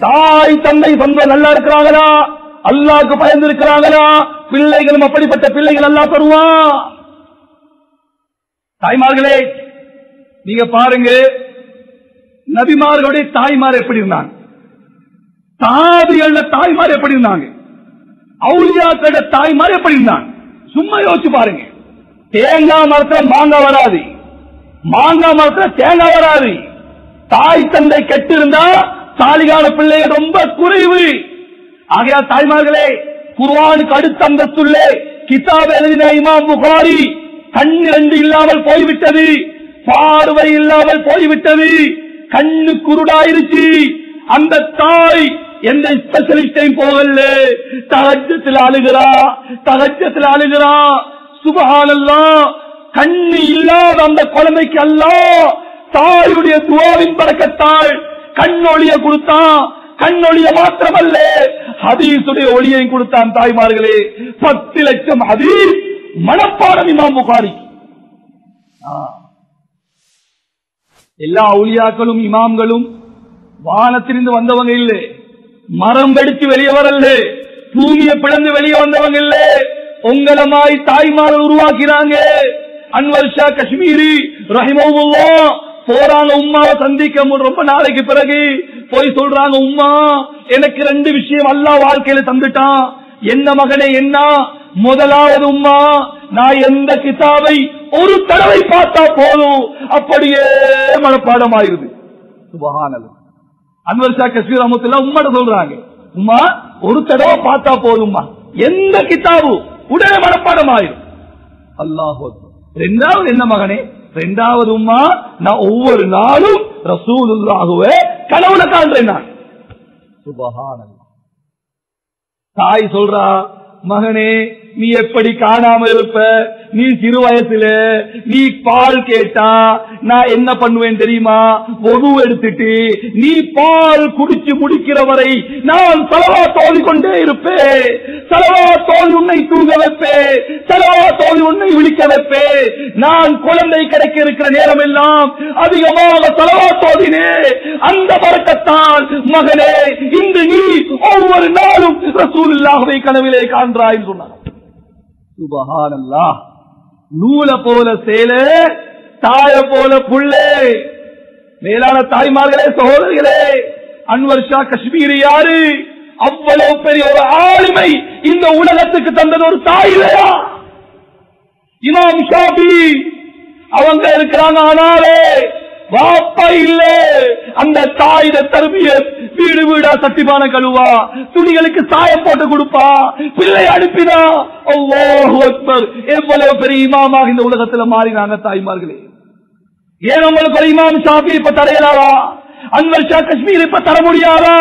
தாய் தந்தை சொந்தம் நல்லா இருக்கிறாங்களா? அல்லாக்கு பயந்து இருக்கிறாங்களா பிள்ளைகளும் அப்படிப்பட்ட பிள்ளைகள் அல்லாஹ் தருவான் தாய்மார்களே நீங்க பாருங்க நபிமார்களுடைய தாய்மார் எப்படி இருந்தாங்க? தாதிகள தாய்மார் எப்படி இருந்தாங்க? அவுளியாக்கள தாய்மார் எப்படி இருந்தாங்க? சும்மா யோசிச்சு பாருங்க. தேங்காய் மரத்துல மாங்காய் வராது. மாங்காய் மரத்துல தேங்காய் வராது. தாய் தந்தை கெட்டு இருந்தா தாலிகால பிள்ளை ரொம்ப குறைவு. ஆகையால் தாய்மார்களே குர்வானுக்கு அடுத்த அந்தஸ்துள்ளே கிதாப் எழுதின இமாம் புகாரி கண் ரெண்டு இல்லாமல் போய்விட்டது. பார்வை இல்லாமல் போய்விட்டது. கண்ணு குருடாயிருச்சு. அந்த தாய் எந்த ஸ்பெஷலிஸ்டையும் போகல தகஜத்தில் அழுகிறா தகஜத்தில் அழுகிறா சுபஹானல்லா கண்ணு இல்லாத அந்த குழந்தைக்கு அல்ல தாயுடைய துவாவின் பறக்கத்தாள் கண்ணொழிய கொடுத்தான். கண்ணொழிய மாத்திரமல்ல. ஹதீசுடைய ஒளியையும் கொடுத்தான் தாய்மார்களே. பத்து லட்சம் ஹதீஸ் மனப்பாடம் இமாம் புகாரி. எல்லா ஒளியாக்களும் இமாம்களும் வானத்திலிருந்து வந்தவங்க இல்ல. மரம் வெடிச்சு வெளியே வரல பூமியை பிளந்து வெளியே வந்தவங்க இல்ல. உங்களமாய் தாய்மாரை உருவாக்கினாங்க. அன்வர் ஷா காஷ்மீரி ரஹிமவுல்லா போறாங்க உம்மாவை சந்திக்க ரொம்ப நாளைக்கு பிறகு. போய் சொல்றாங்க உம்மா எனக்கு ரெண்டு விஷயம் அல்லா வாழ்க்கையில தந்துட்டான். என்ன மகனே என்ன? முதலாவது உம்மா நான் எந்த கிதாபை ஒரு தடவை பார்த்தா போதும். அப்படியே மனப்பாடம் ஆயிருது அன்வர் ஷா கஸ்மீர் அமத்துல உம்மாட சொல்றாங்க உம்மா ஒரு தடவை பார்த்தா போதும்மா எந்த கிதாபு? உடனே மனப்பாடம் ஆயிரும் அல்லாஹ் ரெண்டாவது என்ன மகனே? ரெண்டாவது உம்மா நான் ஒவ்வொரு நாளும் ரசூலுல்லாஹுவே கனவுல காண்றேன் நான். தாய் சொல்றா மகனே நீ எப்படி காணாம இருப்ப? நீ சிறு வயசுல நீ பால் கேட்டா நான் என்ன பண்ணுவேன் தெரியுமா? ஒது எடுத்துட்டு நீ பால் குடிச்சு முடிக்கிற வரை நான் செலவா தோதி கொண்டே இருப்பேன். செலவா தோல் உன்னை தூங்க வைப்பேன். செலவா தோல் உன்னை விழிக்க வைப்பேன் நான் குழந்தை கிடைக்க இருக்கிற நேரம் எல்லாம் அதிகமாக தலவாத்தோதினே அந்த பறக்கத்தான் மகனே இன்று நீ ஒவ்வொரு நாளும் ரசூலுல்லாஹ்வை கனவிலே காண்றாய் சொன்னார். சுபஹானல்லாஹ் நூலை போல சேல தாய போல புள்ளே. மேலான தாய்மார்களே சகோதரிகளே அன்வர் ஷா யாரு? அவ்வளவு பெரிய ஒரு ஆளுமை இந்த உலகத்துக்கு தந்தது ஒரு தாய் இல்லையா? இமாம் ஷாபி அவங்க இருக்கிறாங்க ஆனாலே வாப்பா இல்ல. அந்த தாயிட தருமிய வீடு வீடா சத்திபான கழுவா. துணிகளுக்கு சாயம் போட்டு கொடுப்பா. பிள்ளை அனுப்பினா அக்பர். எவ்வளவு பெரிய இமாமாக இந்த உலகத்துல மாறினாங்க தாய்மார்களே. ஏன் உங்களுக்கு ஒரு இமாம் ஷாபி இப்ப தரையலாரா? அன்வர் ஷா காஷ்மீர் இப்ப தர முடியாதா?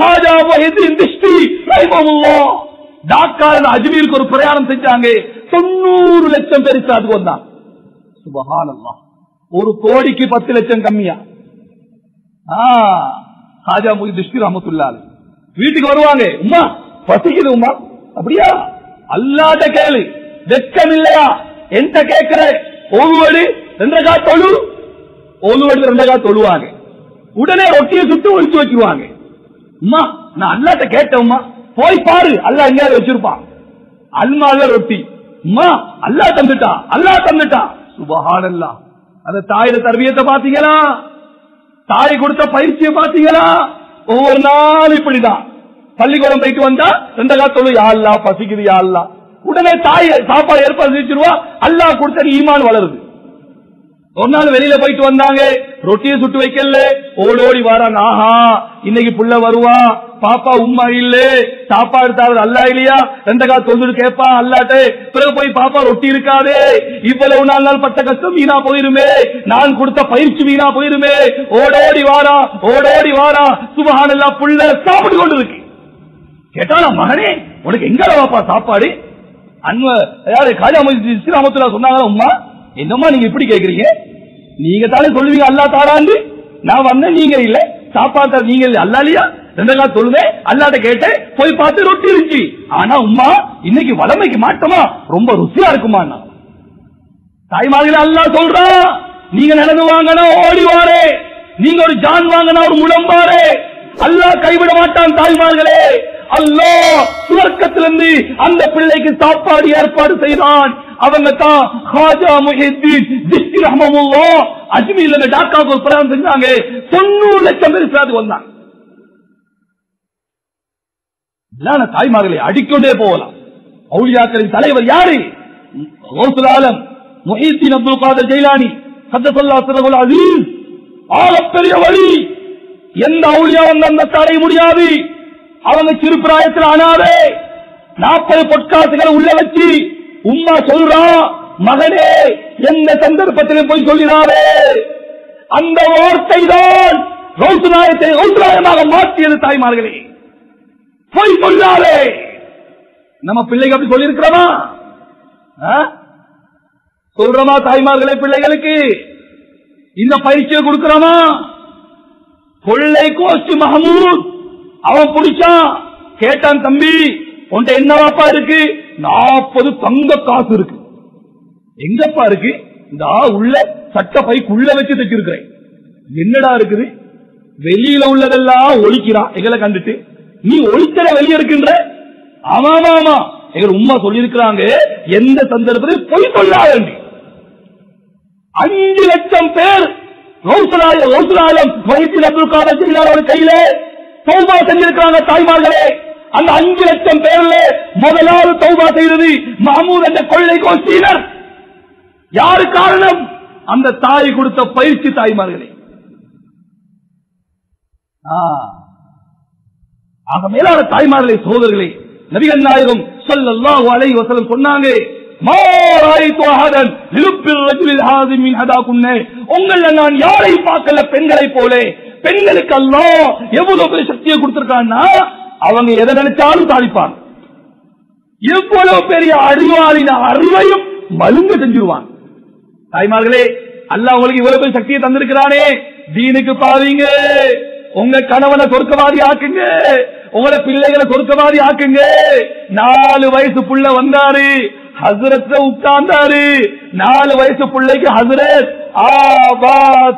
ஹாஜா வஹீதீன் திஷ்டி ரஹிமஹுல்லாஹ் அஜ்மீருக்கு ஒரு பிரயாணம் செஞ்சாங்க. தொண்ணூறு லட்சம் பேர் இஸ்லாத்துக்கு வந்தாங்க ஒரு கோடிக்கு பத்து லட்சம் கம்மியா. ஹாஜா முகி திருஷ்டி ரஹமத்துல்லாஹி வீட்டுக்கு வருவாங்க. உமா பசிக்குது உமா. அப்படியா? அல்லாத கேளு. வெக்கம் இல்லையா என்கிட்ட கேட்கிற? ஒவ்வொரு ரெண்டகா தொழு. ஒவ்வொரு ரெண்டகா தொழுவாங்க. உடனே ரொட்டியை சுட்டு ஒழிச்சு வச்சிருவாங்க. உமா நான் அல்லாட்ட கேட்டேம்மா போய் பாரு. அல்லா எங்கேயாவது வச்சிருப்பான். அல்மால ரொட்டி. அல்லா தந்துட்டா அல்லா தந்துட்டா. சுபஹானல்லா. அந்த தாயில தர்பியத்தை பாத்தீங்களா தாய் கொடுத்த பயிற்சியை பாத்தீங்களா ஒவ்வொரு நாள் இப்படிதான். பள்ளிக்கூடம் போயிட்டு வந்தா ரெண்டு காத்தோடு யாழ்லா பசிக்குது யாழ்லா உடனே தாய் சாப்பாடு ஏற்பாடு செஞ்சிருவா. அல்லாஹ் கொடுத்த ஈமான் வளருது. ஒரு நாள் வெளியில போயிட்டு வந்தாங்க. ரொட்டியை சுட்டு வைக்கல. ஓடோடி வராங்க ஆஹா இன்னைக்கு புள்ள வருவா. பாப்பா உம்மா இல்ல. சாப்பாடு தவிர அல்லா இல்லையா? ரெண்ட கால தொழுது கேப்பா அல்லாட்டே. பிறகு போய் பாப்பா ரொட்டி இருக்காதே. இவ்வளவு நாள் நாள் பட்ட கஷ்டம் வீணா போயிருமே. நான் கொடுத்த பயிற்சி வீணா போயிருமே. ஓடோடி வாரா ஓடோடி வாரா. சுபஹானல்லா புள்ள சாப்பிட்டு கொண்டு இருக்கு கேட்டானா மகனே உனக்கு எங்க வாப்பா சாப்பாடு? அன்வ யாரு காஜா ஸ்ரீராமத்துல சொன்னாங்க உம்மா? என்னம்மா நீங்க இப்படி கேக்குறீங்க? நீங்க தானே சொல்லுவீங்க அல்லா தாராண்டு நான் வந்தேன் நீங்க இல்ல. சாப்பாடு நீங்க இல்ல. அல்லா இல்லையா? ரெண்டு சொல்லுவேன் அல்லாட்ட கேட்டேன். போய் பார்த்து ரொட்டி இருந்துச்சு. ஆனா உம்மா இன்னைக்கு வளமைக்கு மாட்டோமா ரொம்ப ருசியா இருக்குமா தாய்மார்கள் அல்லா சொல்றான் நீங்க நடந்து வாங்கினா ஓடிவாரே நீங்க ஒரு ஜான் வாங்கினா ஒரு முழம்பாரே அல்லாஹ் கைவிட மாட்டான் தாய்மார்களே. அல்லாஹ் சுவர்க்கத்திலிருந்து அந்த பிள்ளைக்கு சாப்பாடு ஏற்பாடு செய்தான். அவங்க தான் ஹாஜா முஹித்தீன் ஜிஸ்தி ரஹ்மமுல்லாஹ் அஜ்மீர்ல இருந்து டாக்காவுக்கு ஒரு பிரயாணம் செஞ்சாங்க. தொண்ணூறு லட்சம் பேர் இஸ்லாத்துக்கு வந்தாங்க. தாய்மார்களை அடிக்கொண்டே போகலாம். அவுலியாக்களின் தலைவர் யாரு? கௌசுல் ஆலம் முஹீத்தீன் அப்துல் காதர் ஜெயிலானி சத்தசல்லா சிறகுல் அசீஸ். ஆழப்பெரிய வழி. எந்த அவுளியா வந்து அந்த தடை முடியாது. அவங்க சிறு பிராயத்தில் அனாதே. நாற்பது பொற்காசுகளை உள்ள வச்சு உம்மா சொல்றா மகனே எந்த சந்தர்ப்பத்திலும் போய் சொல்லினாரே? அந்த வார்த்தை தான் கௌசுநாயத்தை கௌசுநாயமாக மாற்றியது தாய்மார்களே. போய் சொல்லாரே நம்ம பிள்ளைகள் அப்படி சொல்லியிருக்கிறோமா? ஆ? சொல்றோமா தாய்மார்களே பிள்ளைகளுக்கு? இந்த பயிற்சியை கொடுக்கிறோமா? கொள்ளை கோஷ்டி மஹமூத் அவன் பிடிச்சான். கேட்டான் தம்பி உன்ட்ட என்னவாப்பா இருக்கு? நாற்பது தங்க காசு இருக்கு. எங்கப்பா இருக்கு? இந்த உள்ள சட்ட பைக்குள்ள வச்சு தைச்சிருக்கிறேன். என்னடா இருக்குது? வெளியில உள்ளதெல்லாம் ஒழிக்கிறான் எங்களை கண்டுட்டு. நீ ஒழிக்கிற வெளியே இருக்கின்ற? ஆமா ஆமா ஆமா எங்க உம்மா சொல்லியிருக்கிறாங்க. எந்த சந்தர்ப்பத்தில் பொய் சொல்லாதே அஞ்சு லட்சம் பேர் ரோசலாயம் ரோசலாயம் அப்துல் காதர் கையில தௌபா செஞ்சிருக்கிறாங்க தாய்மார்களே. அந்த அஞ்சு லட்சம் பேர்ல முதலாவது தௌபா செய்தது மஹமூத் என்ற கொள்ளை கோஷ்டியினர். யாரு காரணம்? அந்த தாய் கொடுத்த பயிற்சி தாய்மார்களே. ஆக மேலான தாய்மார்களே சோதர்களே நபிகள் நாயகம் சொல்லல்லா அலை வசலம் சொன்னாங்க மா உங்கள நான் யாரை பார்க்கல பெண்களை போலே. பெண்களுக்கு அல்லாஹ் எவ்வளவு பெரிய சக்தியை கொடுத்திருக்கான்னா அவங்க எதை நினைச்சாலும் சாதிப்பாங்க எவ்வளவு பெரிய அறிவாளின அறிவையும் மலுங்க செஞ்சிருவான். தாய்மார்களே அல்ல உங்களுக்கு இவ்வளவு பெரிய சக்தியை தந்திருக்கிறானே. தீனுக்கு பாவீங்க உங்க கணவனை சொர்க்கவாதி ஆக்குங்க. உங்களோட பிள்ளைகளை சொர்க்கவாதி ஆக்குங்க. நாலு வயசு புள்ள வந்தாரு. ஹசரத்ல உட்கார்ந்தாரு நாலு வயசு பிள்ளைக்கு ஹசரத். ஆ பா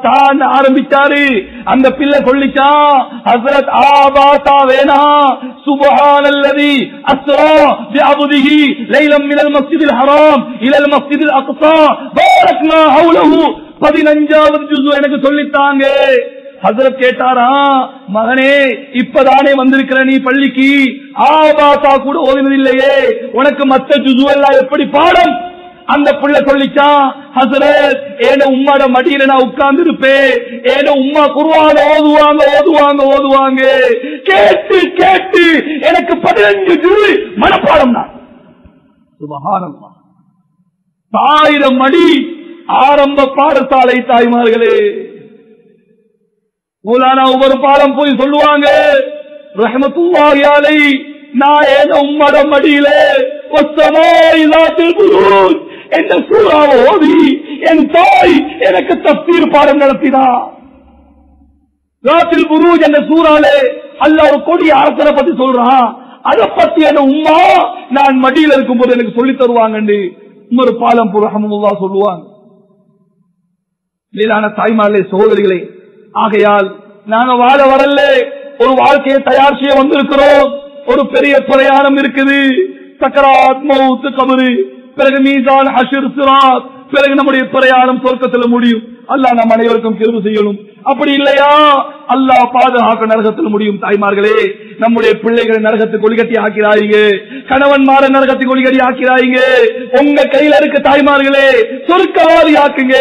தான் ஆரம்பிச்சாரு. அந்த பிள்ளை சொல்லிச்சான் ஹசரத் ஆ பா தா வேணா. சுபஹானல்லதி அஸ்ரா பிஅபதிஹி லைலம் மினல் மஸ்ஜிதில் ஹராம் இலல் மஸ்ஜிதில் அக்ஸா. பாரக்னா ஹவுலஹு பதினஞ்சாவது ஜுசு எனக்கு சொல்லித்தாங்க. ஹசரத் கேட்டாரா மகனே இப்பதானே வந்திருக்கிற நீ பள்ளிக்கு? ஆபாசா கூட ஓதினதில்லையே. உனக்கு மத்த ஜுசு எல்லாம் எப்படி பாடம்? அந்த புள்ள சொல்லிச்சான் ஹசரத் ஏன உம்மாட மடியில நான் உட்கார்ந்து இருப்பேன் ஏன உம்மா குருவான ஓதுவாங்க ஓதுவாங்க ஓதுவாங்க. கேட்டு கேட்டு எனக்கு பதினஞ்சு ஜுரு மனப்பாடம் தான். ஆயிரம் மடி ஆரம்ப பாடசாலை தாய்மார்களே. மூலானா ஒவ்வொரு பாடம் போய் சொல்லுவாங்க ரஹமத்துல்லாஹி நான் ஏதோ உம்மட மடியில ஒத்தமாய் என்ற சூறாவை ஓதி என் தாய் எனக்கு தப்சீர் பாடம் நடத்தினா. ராத்தில் புரூஜ் என்ற சூறாலே அல்ல ஒரு கொடிய அரசரை பத்தி சொல்றான் அதை பத்தி என்ன உம்மா நான் மடியில இருக்கும்போது எனக்கு சொல்லி தருவாங்கன்னு இன்னொரு பாலம் புரஹமுல்லா சொல்லுவாங்க. மேலான தாய்மார்களே சோதரிகளே ஆகையால் நாங்க வாழ வரல ஒரு வாழ்க்கையை தயார் செய்ய வந்திருக்கிறோம். ஒரு பெரிய பிரயாணம் இருக்குது. சக்கராத் மவுத்து கபரு. பிறகு மீசான் ஹஷர் சிராத். பிறகு நம்முடைய பிரயாணம் சொர்க்கத்தில் முடியும். அல்ல நம் அனைவருக்கும் கிருபை செய்யணும். அப்படி இல்லையா? அல்லாஹ் பாதுகாக்க நரகத்தில் முடியும் தாய்மார்களே. நம்முடைய பிள்ளைகளை நரகத்துக்கு ஒளிகட்டி ஆக்கிறாயிங்க. கணவன் மாற நரகத்துக்கு ஒளிகட்டி ஆக்கிறாயிங்க. உங்க கையில இருக்க தாய்மார்களே சொருக்கவாதி ஆக்குங்க.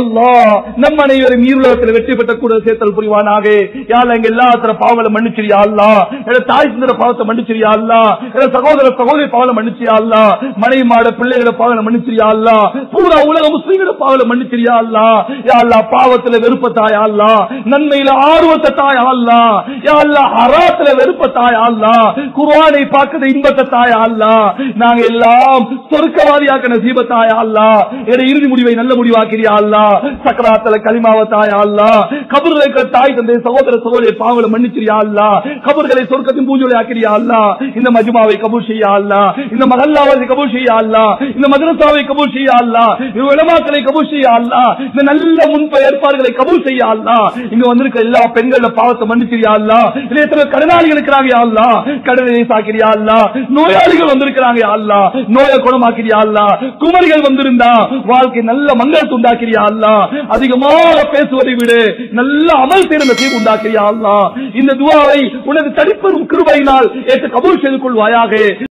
அல்லாஹ் நம்ம அனைவரும் நீர்லகத்தில் வெற்றி பெற்ற கூட சேர்த்தல் புரிவானாக. யாழ் எங்க எல்லாத்திர பாவலை மன்னிச்சிரியா அல்லா என தாய் சுந்தர பாவத்தை மன்னிச்சிரியா அல்லா என சகோதர சகோதரி பாவலை மன்னிச்சியா அல்லா மனைவி மாட பிள்ளைகளை பாவலை மன்னிச்சிரியா அல்லா பூரா உலக முஸ்லீம்கள பாவலை மன்னிச்சிரியா அல்லா யா அல்லா பாவத்துல வெறுப்பத்தாயா அல்லா நன்மையில ஆர்வம் ஆர்வத்தை தாயா அல்லா. யா அல்லா ஹராத்துல வெறுப்பத்தாயா அல்லா. குர்ஆனை பார்க்கறது இன்பத்தை தாய் அல்லா. நாங்க எல்லாம் சொர்க்கவாதியாக்க நசீபத்தாயா அல்லா. என இறுதி முடிவை நல்ல முடிவாக்கிறியா அல்லா. சக்கராத்துல கலிமாவ தாயா அல்லா. கபர்ல இருக்கிற தாய் தந்தை சகோதர சகோதரி பாவங்களை மன்னிச்சிரியா அல்லா. கபூர்களை சொர்க்கத்தின் பூஜை ஆக்கிறியா அல்லா. இந்த மஜ்மாவை கபூர் செய்யா அல்லா. இந்த மகல்லாவை கபூர் செய்யா அல்லா. இந்த மதரசாவை கபூர் செய்யா அல்லா. இந்த உலமாக்களை கபூர் செய்யா அல்லா. இந்த நல்ல முன்ப ஏற்பாடுகளை கபூர் செய்யா அல்லா. இங்க வந்திருக்க எல்லா எங்கள பாவத்தை மன்னிச்சிரியா அல்லா. இல்ல கடனாளிகள் இருக்கிறாங்க அல்லா. கடனை சாக்கிறியா அல்லா. நோயாளிகள் வந்திருக்கிறாங்க அல்லா. நோயை குணமாக்கிறியா அல்லா. குமரிகள் வந்திருந்தா வாழ்க்கை நல்ல மங்கலத்தை உண்டாக்கிறியா அல்லா. அதிகமாக பேசுவதை விட நல்ல அமல் செய்த நசீப் உண்டாக்கிறியா அல்லா. இந்த துவாவை உனது தடிப்பெரும் கிருபையினால் ஏற்று கபூல் செய்து கொள்வாயாக.